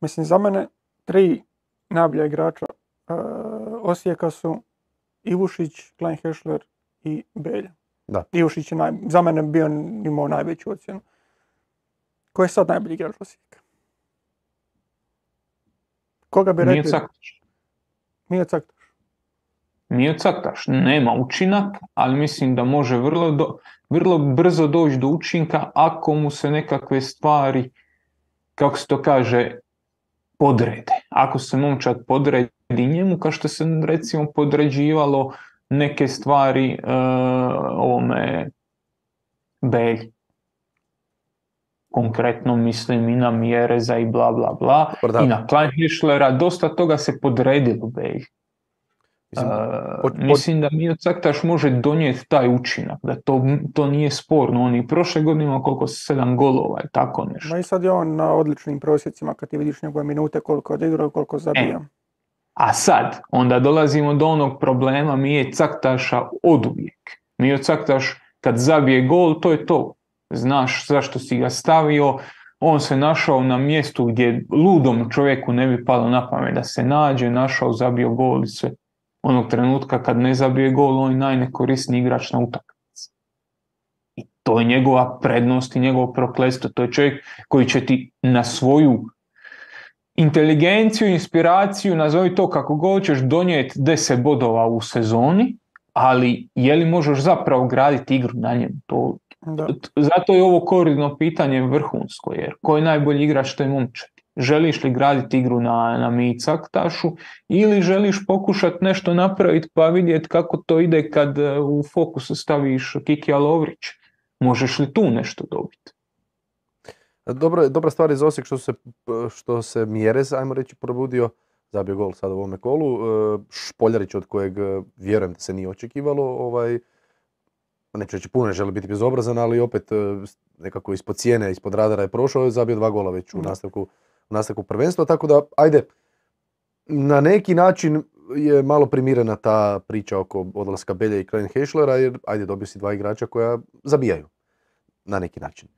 Mislim, za mene tri najbolja igrača uh, Osijeka su Ivušić, Klein Hešler i Belja. Da. Ivušić je naj, za mene bio imao najveću ocjenu. Ko je sad najbolji igrač Osijeka? Koga bi Nije rekli? Caktaš. Mio Caktaš. Nije Caktaš. Nema učinak, ali mislim da može vrlo, do, vrlo brzo doći do učinka ako mu se nekakve stvari, kako se to kaže, podrede. Ako se momčad podredi njemu, kao što se recimo podređivalo neke stvari uh, ovome Belji. Konkretno mislim i na Mjereza i bla bla bla. Pa da. I na Kleinhischlera, dosta toga se podredilo Belji. Mislim, pod- pod- mislim da Mio Caktaš može donijeti taj učinak, da to, to nije sporno. On i prošle godine imao koliko sedam golova i tako nešto. Ma i sad je on na odličnim prosjecima kad ti vidiš njegove minute koliko odigrao i koliko zabija. A sad, onda dolazimo do onog problema Mije Caktaša od uvijek. Mio Caktaš kad zabije gol, to je to. Znaš zašto si ga stavio, on se našao na mjestu gdje ludom čovjeku ne bi palo na pamet da se nađe, našao, zabio gol i sve. Onog trenutka kad ne zabije gol, on je najnekorisniji igrač na utakmici. I to je njegova prednost i njegovo prokletstvo. To je čovjek koji će ti na svoju inteligenciju, inspiraciju, nazovi to kako god ćeš donijeti 10 bodova u sezoni, ali je li možeš zapravo graditi igru na njemu? To, Da. zato je ovo koridno pitanje vrhunsko, jer ko je najbolji igrač te momčad? Želiš li graditi igru na, na Micaktašu ili želiš pokušati nešto napraviti pa vidjeti kako to ide kad e, u fokus staviš Kiki Lovrić? Možeš li tu nešto dobiti? Dobro, dobra stvar iz Osijek što se, što se Mjerez, ajmo reći, probudio, zabio gol sad u ovome kolu. E, Špoljarić od kojeg e, vjerujem da se nije očekivalo, ovaj, neću reći puno, ne želi biti bezobrazan, ali opet nekako ispod cijene, ispod radara je prošao i zabio dva gola već u nastavku, nastavku prvenstva, tako da, ajde, na neki način je malo primirena ta priča oko odlaska Belja i Klein Heschlera, jer ajde dobio si dva igrača koja zabijaju na neki način.